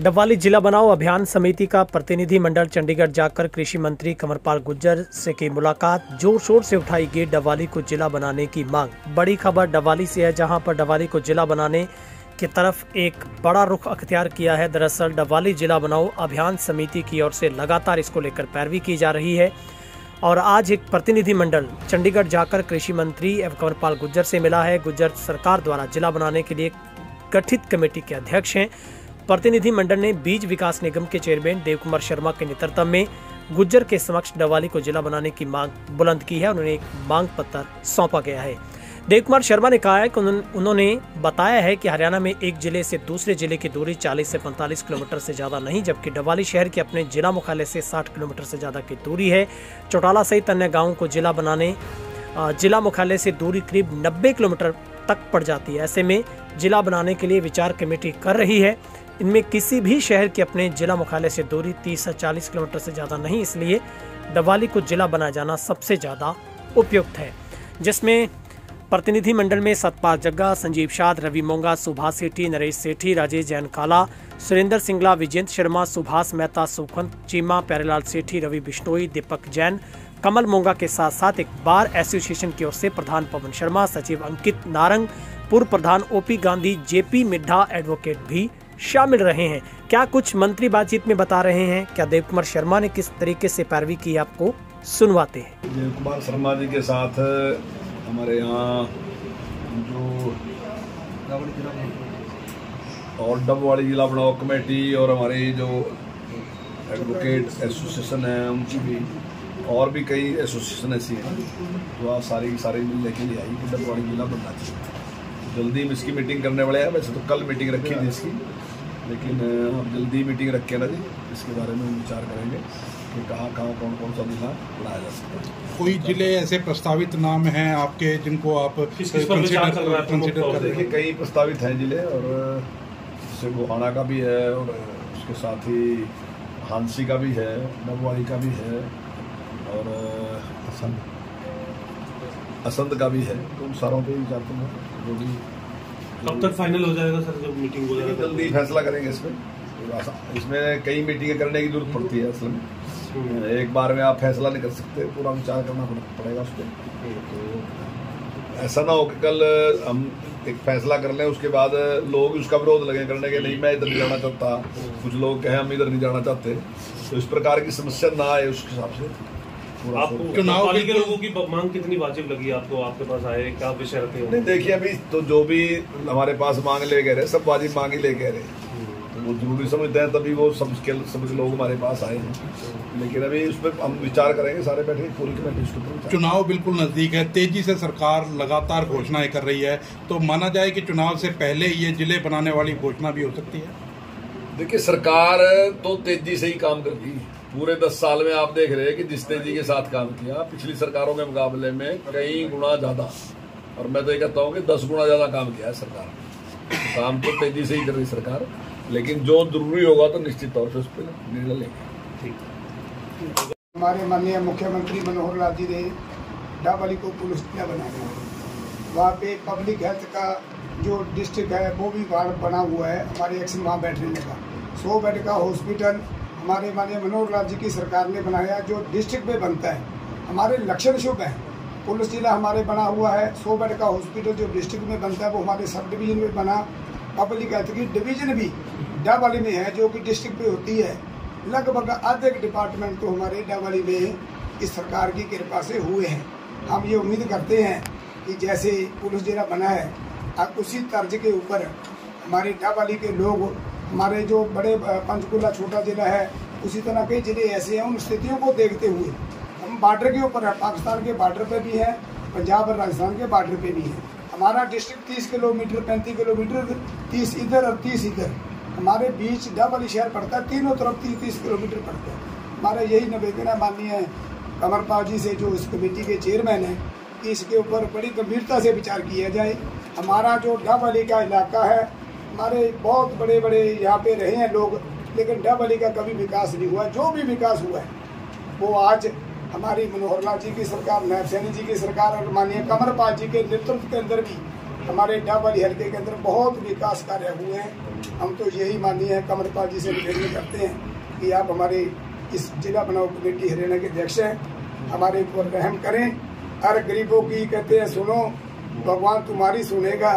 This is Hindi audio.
डबवाली जिला बनाओ अभियान समिति का प्रतिनिधि मंडल चंडीगढ़ जाकर कृषि मंत्री कमरपाल गुज्जर से की मुलाकात। ज़ोर शोर से उठाई गई डबवाली को जिला बनाने की मांग। बड़ी खबर डबवाली से है, जहाँ पर डबवाली को जिला बनाने की तरफ़ एक बड़ा रुख अख्तियार किया है। दरअसल डबवाली जिला बनाओ अभियान समिति की ओर से लगातार इसको लेकर पैरवी की जा रही है। और आज एक प्रतिनिधि मंडल चंडीगढ़ जाकर कृषि मंत्री एवं कंवरपाल गुज्जर से मिला है। गुज्जर सरकार द्वारा जिला बनाने के लिए गठित कमेटी के अध्यक्ष हैं। प्रतिनिधि मंडल ने बीज विकास निगम के चेयरमैन देव कुमार शर्मा के नेतृत्व में गुज्जर के समक्ष डवाली को जिला बनाने की मांग बुलंद की है। उन्होंने एक मांग पत्र सौंपा गया है। देव कुमार शर्मा ने कहा है कि उन्होंने बताया है कि हरियाणा में एक ज़िले से दूसरे ज़िले की दूरी 40 से 45 किलोमीटर से ज़्यादा नहीं, जबकि डवाली शहर के अपने जिला मुख्यालय से 60 किलोमीटर से ज़्यादा की दूरी है। चौटाला सहित अन्य गाँव को जिला बनाने जिला मुख्यालय से दूरी करीब 90 किलोमीटर तक पड़ जाती है। ऐसे में जिला बनाने के लिए विचार कमेटी कर रही है। इनमें किसी भी शहर के अपने जिला मुख्यालय से दूरी 30 से 40 किलोमीटर से ज़्यादा नहीं, इसलिए डवाली को जिला बनाया जाना सबसे ज़्यादा उपयुक्त है। जिसमें प्रतिनिधि मंडल में सतपाल जग्गा, संजीव शाद, रवि मोंगा, सुभाष सेठी, नरेश सेठी, राजेश जैन काला सुरेंद्र सिंगला, विजेंद्र शर्मा, सुभाष मेहता, सुखवंत चीमा, प्यारेलाल सेठी, रवि बिश्नोई, दीपक जैन कमल मोंगा के साथ साथ एक बार एसोसिएशन की ओर से प्रधान पवन शर्मा सचिव अंकित नारंग पूर्व प्रधान OP Gandhi JP Middha advocate भी शामिल रहे हैं। क्या कुछ मंत्री बातचीत में बता रहे हैं? क्या देव कुमार शर्मा ने किस तरीके से पैरवी की आपको सुनवाते हैं? देव कुमार शर्मा जी के साथ हमारे यहाँ जो और डबवाड़ी जिला बनाओ कमेटी और हमारी जो एडवोकेट एसोसिएशन है उनकी भी और भी कई एसोसिएशन ऐसी हैं जो आज सारी की सारी मिल लेके लिए आई कि डबवाड़ी जिला बनना चाहिए जल्दी हम इसकी मीटिंग करने वाले हैं वैसे तो कल मीटिंग रखी थी इसकी लेकिन आप जल्दी मीटिंग रखे ना जी इसके बारे में हम विचार करेंगे कि कहाँ कहाँ कौन कौन सा जिला बनाया जा सकता है। कोई ज़िले ऐसे प्रस्तावित नाम हैं आपके जिनको आप कंसिडर कर देखिए कई प्रस्तावित हैं ज़िले और जैसे गोहाना का भी है और उसके साथ ही हांसी का भी है नबवाड़ी का भी है और असंत। असंत। का भी है। तो उन सारों पे विचार करूँगा जो भी कब तक फाइनल हो जाएगा सर जब मीटिंग हो जाएगा जल्दी फैसला करेंगे इसमें इसमें कई मीटिंगें करने की ज़रूरत पड़ती है असल में। हम्म। एक बार में आप फैसला नहीं कर सकते। पूरा विचार करना पड़ेगा उस पर तो ऐसा ना हो कि कल हम एक फैसला कर लें उसके बाद लोग उसका विरोध लगे करने के। नहीं मैं इधर नहीं जाना चाहता। कुछ लोग कहें हम इधर नहीं जाना चाहते। तो इस प्रकार की समस्या ना आए उस हिसाब से। आपको चुनाव के लोगों की मांग कितनी वाजिब लगी आपको? आपके पास आए क्या विषय रखे नहीं देखिए अभी तो जो भी हमारे पास मांग ले गए रहे सब वाजिब मांग ही ले गए रहे। तो वो ज़रूरी समझते हैं तभी वो सब सब लोग हमारे पास आए हैं। लेकिन अभी उस पर हम विचार करेंगे सारे बैठे पूरी कमेटी चुनाव बिल्कुल नज़दीक है तेज़ी से सरकार लगातार घोषणाएँ कर रही है तो माना जाए कि चुनाव से पहले ये ज़िले बनाने वाली घोषणा भी हो सकती है? देखिए सरकार तो तेज़ी से ही काम कर रही है। पूरे दस साल में आप देख रहे हैं कि जिस तेज़ी के साथ काम किया पिछली सरकारों के मुकाबले में कई गुना ज़्यादा। और मैं तो ये कहता हूँ कि दस गुना ज़्यादा काम किया है सरकार तो काम तो तेज़ी से ही कर रही सरकार लेकिन जो ज़रूरी होगा तो निश्चित तौर से उस पर निर्णय लेंगे। हमारे माननीय मुख्यमंत्री मनोहर लाल जी ने डाबली को पुलिस जिला बनाया वहाँ पे पब्लिक हेल्थ का जो डिस्ट्रिक्ट है वो भी वार्ड बना हुआ है हमारे एक्शन वहाँ बैठने लगा सौ बेड का हॉस्पिटल हमारे माननीय मनोहर लाल जी की सरकार ने बनाया जो डिस्ट्रिक्ट में बनता है। हमारे लक्षण शुभ हैं। पुलिस जिला हमारे बना हुआ है, सौ बेड का हॉस्पिटल जो डिस्ट्रिक्ट में बनता है, वो हमारे सब डिवीज़न में बना। पब्लिक हेल्थ की डिवीज़न भी डावाली में है, जो कि डिस्ट्रिक्ट में होती है। लगभग आधे डिपार्टमेंट तो हमारे डावाली में इस सरकार की कृपा से हुए हैं। हम ये उम्मीद करते हैं कि जैसे पुलिस जिला बना है अब उसी तर्ज के ऊपर हमारे डावाली के लोग हमारे जो बड़े पंचकूला छोटा जिला है, उसी तरह कई ज़िले ऐसे हैं, उन स्थितियों को देखते हुए हम बॉर्डर के ऊपर है, पाकिस्तान के बॉर्डर पर भी है, पंजाब और राजस्थान के बॉर्डर पे भी है। हमारा डिस्ट्रिक्ट तीस किलोमीटर, पैंतीस किलोमीटर, तीस इधर और तीस इधर। हमारे बीच डबल शहर पड़ता है, तीनों तरफ़ तीस तीस किलोमीटर पड़ता है। हमारा यही निवेदन है, माननीय कमरपाल जी से, जो इस कमेटी के चेयरमैन हैं, कि इसके ऊपर बड़ी गंभीरता से विचार किया जाए। हमारा जो डबली का इलाका है हमारे बहुत बड़े बड़े यहाँ पे रहे हैं लोग, लेकिन डब अली का कभी विकास नहीं हुआ। जो भी विकास हुआ है, वो आज हमारी मनोहर लाल जी की सरकार, नायब सैनी जी की सरकार और माननीय कमरपाल जी के नेतृत्व के अंदर भी हमारे डब अली हल्के के अंदर बहुत विकास कार्य हुए हैं। हम तो यही माननीय कमरपाल जी से निवेदन करते हैं कि आप हमारे इस जिला बनाओ कमेटी हरियाणा के अध्यक्ष हैं, हमारे ऊपर रहम करें। हर गरीबों की कहते हैं, सुनो, भगवान तुम्हारी सुनेगा।